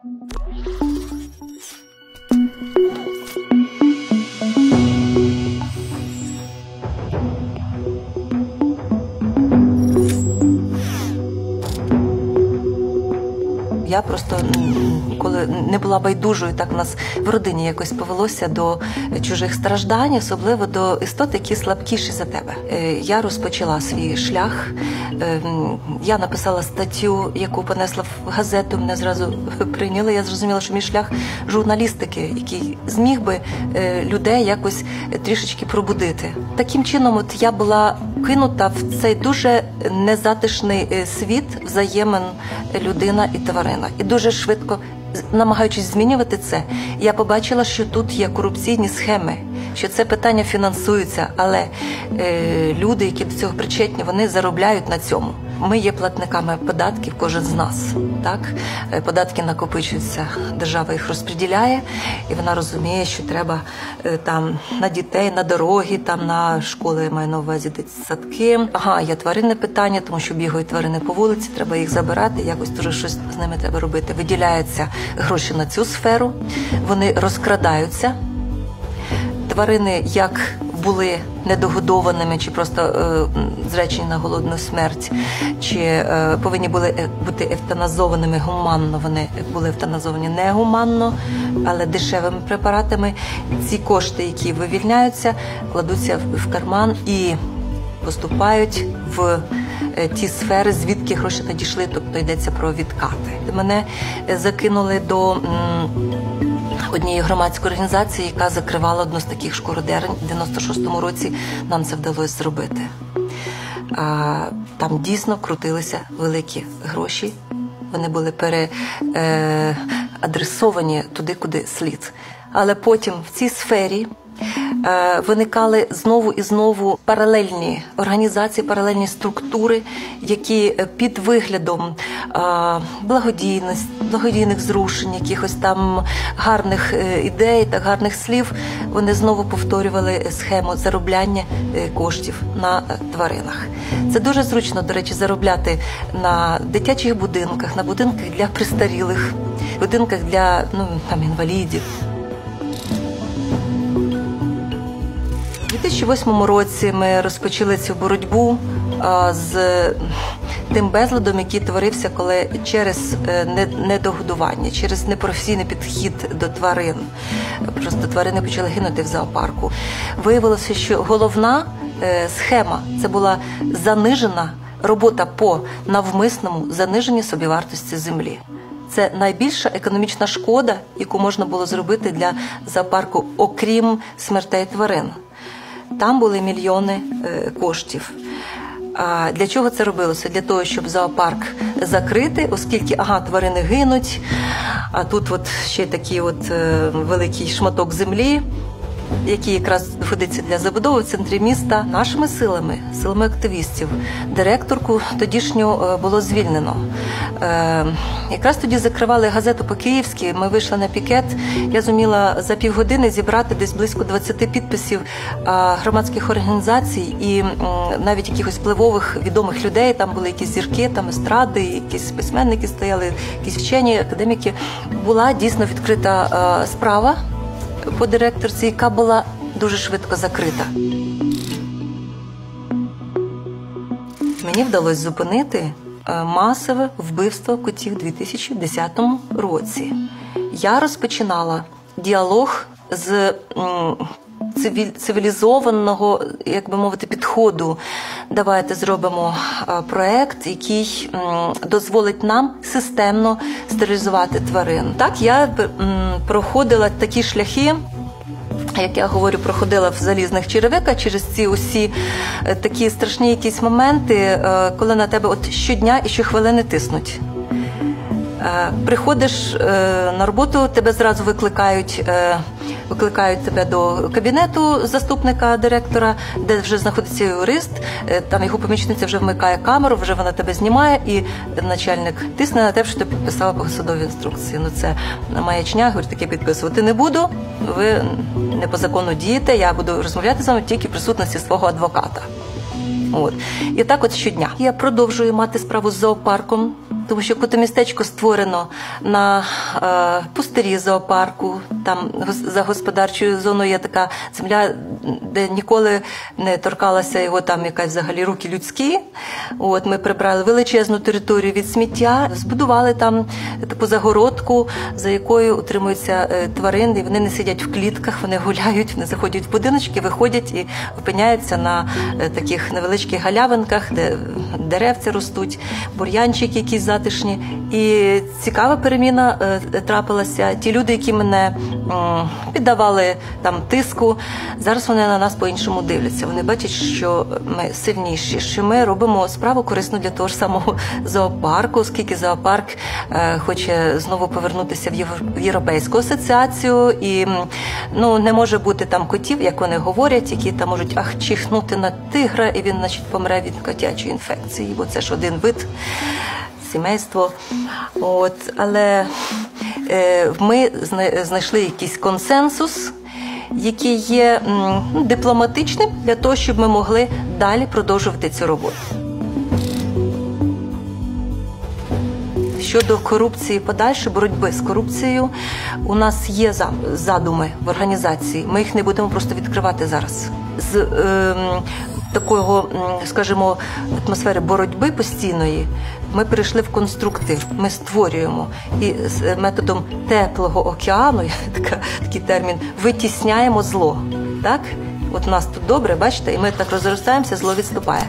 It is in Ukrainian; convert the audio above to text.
Thank you. Я просто коли не була байдужою, так у нас в родині якось повелося до чужих страждань, особливо до істот, які слабкіші за тебе. Е, я розпочала свій шлях. Е, я написала статтю, яку понесла в газету. Мене зразу прийняли. Я зрозуміла, що мій шлях журналістики, який зміг би е, людей якось трішечки пробудити. Таким чином, от я була кинута в цей дуже незатишний світ взаємин людина і тварина, і дуже швидко намагаючись змінювати це, я побачила, що тут є корупційні схеми, що це питання фінансується, але е, люди, які до цього причетні, вони заробляють на цьому. Ми є платниками податків, кожен з нас. Так е, податки накопичуються, держава їх розподіляє, і вона розуміє, що треба е, там на дітей, на дороги, там на школи я маю на увазі садки. Ага, є тваринне питання, тому що бігають тварини по вулиці, треба їх забирати. Якось дуже щось з ними треба робити. Виділяються гроші на цю сферу, вони розкрадаються. Тварини як були недогодованими, чи просто е, зречені на голодну смерть, чи е, повинні були е, бути евтаназованими гуманно. Вони були евтаназовані негуманно, але дешевими препаратами. Ці кошти, які вивільняються, кладуться в карман і поступають в. Е, ті сфери, звідки гроші надійшли, тобто йдеться про відкати. Мене е, закинули до однієї громадської організації, яка закривала одну з таких шкородерень. У 96-му році нам це вдалося зробити. Там дійсно крутилися великі гроші. Вони були переадресовані туди, куди слід. Але потім в цій сфері. Е, виникали знову і знову паралельні організації, паралельні структури, які е, під виглядом е, благодійності, благодійних зрушень, якихось там гарних ідей та гарних слів, вони знову повторювали схему заробляння коштів на тваринах. Це дуже зручно, до речі, заробляти на дитячих будинках, на будинках для престарілих, будинках для ну там інвалідів. 2008 році ми розпочали цю боротьбу з тим безладом, який творився, коли через е, недогодування, через непрофесійний підхід до тварин. Просто тварини почали гинути в зоопарку. Виявилося, що головна е, схема це була занижена робота по навмисному заниженні собівартості землі. Це найбільша економічна шкода, яку можна було зробити для зоопарку, окрім смертей тварин. Там були мільйони е, коштів. Для чого це робилося? Для того, щоб зоопарк закрити, оскільки ага, тварини гинуть, а тут от ще такий от е, великий шматок землі який якраз знаходиться для забудови в центрі міста, нашими силами, силами активістів, директорку тодішню е, було звільнено. Е, якраз тоді закривали газету по київськи Ми вийшли на пікет. Я зуміла за півгодини зібрати десь близько 20 підписів громадських організацій і навіть якихось впливових відомих людей. Там були якісь зірки, там естради, якісь письменники стояли, якісь вчені академіки. Була дійсно відкрита справа по директорці, яка була дуже швидко закрита. Мені вдалося зупинити е, масове вбивство котів у 2010 році. Я розпочинала діалог з цивілізованого, як би мовити, підходу. Давайте зробимо е, проект, який дозволить нам системно стерилізувати тварин. Так я проходила такі шляхи. Як я говорю, проходила в залізних черевиках через ці усі е, такі страшні якісь моменти, е, коли на тебе от щодня і щохвилини тиснуть. Приходиш на роботу, тебе зразу викликають викликають тебе до кабінету заступника директора, де вже знаходиться юрист. Е, там його помічниця вже вмикає камеру, вже вона тебе знімає, і начальник тисне на те, що ти підписала посадові інструкції. Ну це маячня, говорить, таке підписувати не буду. Ви не по закону дієте. Я буду розмовляти з вами тільки в присутності свого адвоката. От і так, от щодня я продовжую мати справу з зоопарком. Тому що котомістечко створено на е, пустирі зоопарку. Там за господарчою зоною є така земля, де ніколи не торкалася його там якась взагалі руки людські. От ми прибрали величезну територію від сміття, збудували там таку загородку, за якою утримуються е, тварини. Вони не сидять в клітках, вони гуляють, вони заходять в будиночки, виходять і опиняються на е, таких невеличких галявинках, де деревці ростуть, бур'янчики якісь затишні. І цікава переміна е, трапилася. Ті люди, які мене піддавали там тиску, зараз вони на нас по-іншому дивляться. Вони бачать, що ми сильніші, що ми робимо справу корисну для того ж самого зоопарку, оскільки зоопарк е, хоче знову повернутися в європейську асоціацію, і ну не може бути там котів, як вони говорять, які там можуть ах чихнути на тигра, і він, значить, помре від котячої інфекції, бо це ж один вид сімейство. От, але е, ми знайшли якийсь консенсус, який є ну, дипломатичним для того, щоб ми могли далі продовжувати цю роботу. Щодо корупції, подальшої боротьби з корупцією, у нас є задуми в організації. Ми їх не будемо просто відкривати зараз. З ем, такого, скажімо, атмосфери боротьби постійної ми перейшли в конструктив. Ми створюємо і з методом теплого океану, така, такий термін, витісняємо зло. Так? От у нас тут добре, бачите, і ми так розростаємося, зло відступає.